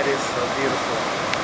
That is so beautiful.